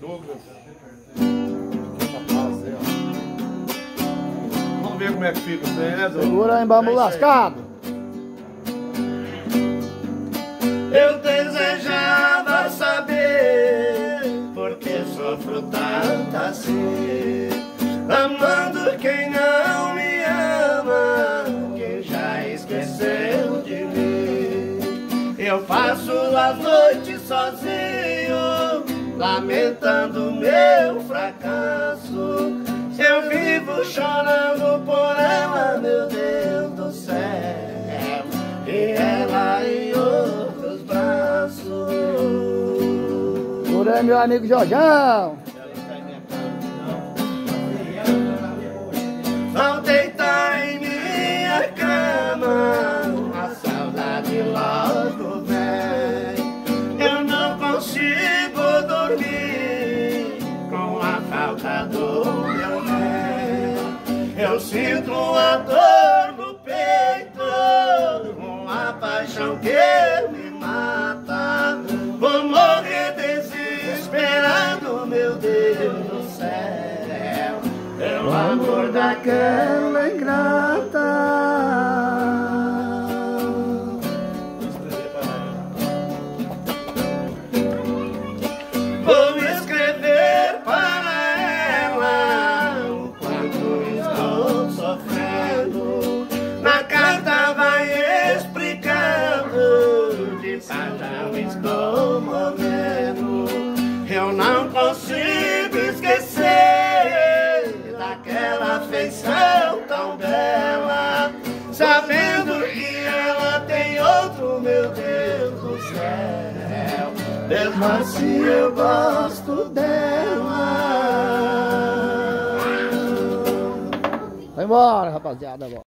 Douglas. Vamos ver como é que fica isso aí, né, Douglas? Segura aí, bambu É lascado. Eu desejava saber por que sofro tanto assim, amando quem não me ama, que já esqueceu de mim. Eu passo as noites sozinho, lamentando meu fracasso. Eu vivo chorando por ela, meu Deus do céu, e ela em outros braços. Segura aí, meu amigo Jorjão. Eu sinto uma dor no peito, uma paixão que me mata. Vou morrer desesperado, meu Deus do céu. Pelo amor daquela ingrata. Estou morrendo. Eu não consigo esquecer daquela feição tão bela, sabendo que ela tem outro, meu Deus do céu. Mesmo assim eu gosto dela. Vai embora, rapaziada.